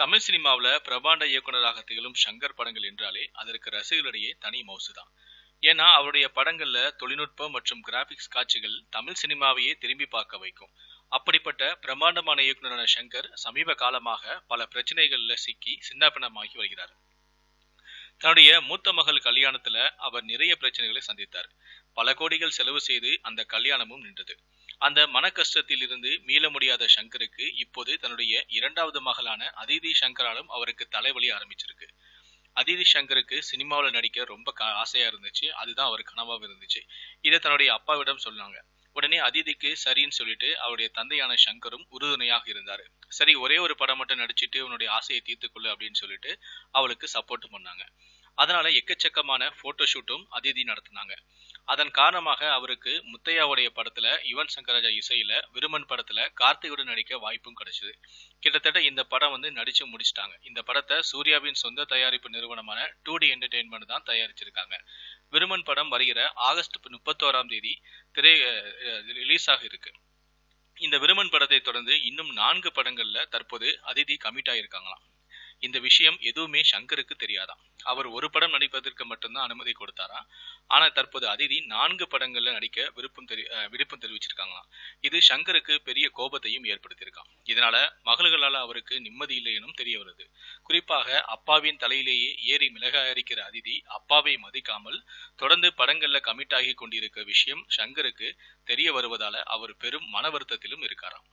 தமிழ் சினிமாவில் பிரபாண்ட இயக்குனராக திகழும் சங்கர் படங்கள் என்றாலே அதற்கு ரசிகர்களிடையே தனி மவுசு தான் ஏன்னா அவருடைய படங்கள்ல தொழில்நுட்பம் மற்றும் கிராபிக்ஸ் காட்சிகள் தமிழ் சினிமாவையே திரும்பி பார்க்க வைக்கும். அப்படிப்பட்ட பிரம்மாண்டமான இயக்குனரான சங்கர் சமீப காலமாக பல பிரச்சனைகள்ல சிக்கி சின்னாபின்னமாகி வருகிறார். தன்னுடைய மூத்த மகள் கல்யாணத்துல அவர் நிறைய பிரச்சனைகளை சந்தித்தார். பல கோடிகள் செலவு செய்து அந்த கல்யாணமும் நின்றது. அந்த மன கஷ்டத்தில் இருந்து மீள முடியாத சங்கருக்கு இப்போது தன்னுடைய இரண்டாவது மகளான அதிதி சங்கராலும் அவருக்கு தலைவலி ஆரம்பிச்சிருக்கு. அதிதி சங்கருக்கு சினிமாவில் நடிக்க ரொம்ப க- ஆசையா இருந்துச்சு. அதுதான் அவர் கனவாக இருந்துச்சு. இதை தன்னுடைய அப்பாவிடம் சொன்னாங்க. உடனே அதிதிக்கு சரின்னு சொல்லிட்டு அவருடைய தந்தையான சங்கரும் உறுதுணையாக இருந்தார். சரி ஒரே ஒரு படம் மட்டும் நடிச்சிட்டு உன்னுடைய ஆசையை தீர்த்துக்கொள்ளு அப்படின்னு சொல்லிட்டு அவளுக்கு சப்போர்ட் பண்ணாங்க. அதனால எக்கச்சக்கமான போட்டோ ஷூட்டும் அதிதி நடத்தினாங்க. அதன் காரணமாக அவருக்கு முத்தையாவுடைய படத்துல யுவன் சங்கர் ராஜா இசையில விருமன் படத்துல கார்த்திகுடன் நடிக்க வாய்ப்பும் கிடைச்சது. கிட்டத்தட்ட இந்த படம் வந்து நடிச்சு முடிச்சிட்டாங்க. இந்த படத்தை சூர்யாவின் சொந்த தயாரிப்பு நிறுவனமான டூ டி என்டர்டெயின்மெண்ட் தான் தயாரிச்சிருக்காங்க. விருமன் படம் வருகிற ஆகஸ்ட் முப்பத்தோராம் தேதி திரை ரிலீஸ் ஆக இருக்கு. இந்த விருமன் படத்தை தொடர்ந்து இன்னும் நான்கு படங்கள்ல தற்போது அதிதி கமிட் ஆயிருக்காங்களாம் இந்த விஷயம் எதுவுமே சங்கருக்கு தெரியாதாம் அவர் ஒரு படம் நடிப்பதற்கு மட்டும்தான் அனுமதி கொடுத்தாராம் ஆனா தற்போது அதிதி நான்கு படங்கள்ல நடிக்க விருப்பம் தெரி விருப்பம் தெரிவிச்சிருக்காங்களாம். இது சங்கருக்கு பெரிய கோபத்தையும் ஏற்படுத்தியிருக்கான் இதனால மகள்களால அவருக்கு நிம்மதி இல்லை எனும் தெரிய வருது. குறிப்பாக அப்பாவின் தலையிலேயே ஏறி மிளகாய் அரிக்கிற அதிதி அப்பாவை மதிக்காமல் தொடர்ந்து படங்கள்ல கமிட் ஆகி கொண்டிருக்க விஷயம் சங்கருக்கு தெரிய வருவதால அவர் பெரும் மன வருத்தத்திலும் இருக்காராம்.